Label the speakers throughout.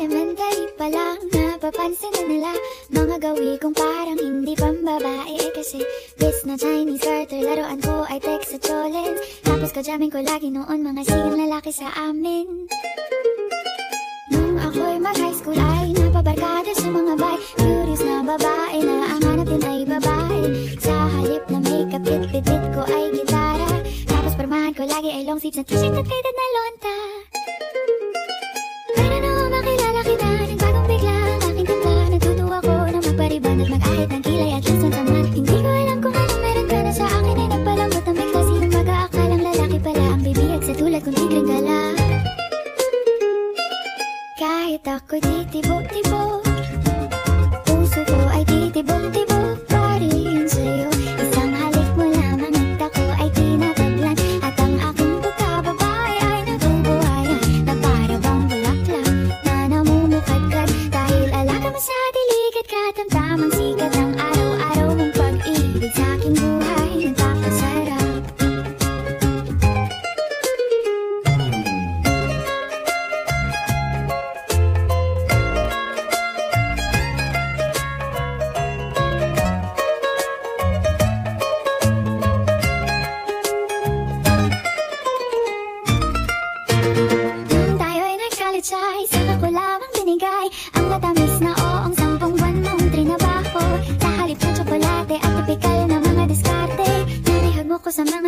Speaker 1: Elementary pa lang Napapansin na nila. Mga gawi kong parang hindi pambabae. Eh, Kasi bits na Chinese garter Laruan ko ay text sa cholens Tapos kajamin ko lagi noon Mga sigang lalaki sa amin. Nung ako'y mag-high school ay Napabarkada sa mga bay Curious na babae na ang hanap ay babae. Sa halip na makeup bit bit bit ko ay gitara. Tapos pormahan ko lagi ay long sleeves na t-shirt at faded na lonta bibiyag sa tulad kong tigring gala Kahit ako'y titibok-tibok Puso ko ay titibok-tibok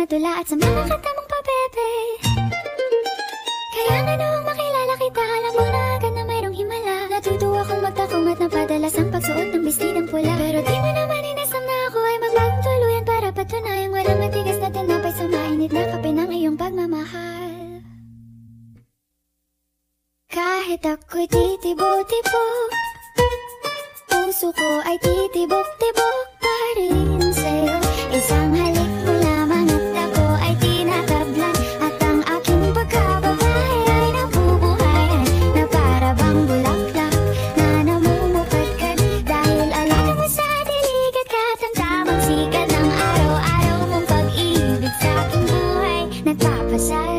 Speaker 1: tula at sa mga kanta mong pabebe. Kaya nga noong makilala kita Alam mo na agad na mayroong himala. Natutuwa kong magtakong at napadalas ang pagsuot ng bestidang pula. Pero di mo naman inasam na ako ay magbagong tuluyan Para patunayang walang matigas na tinapay sa mainit na kape ng iyong pagmamahal. Kahit ako'y titibo-tibo Puso ko ay titibok-tibok inside.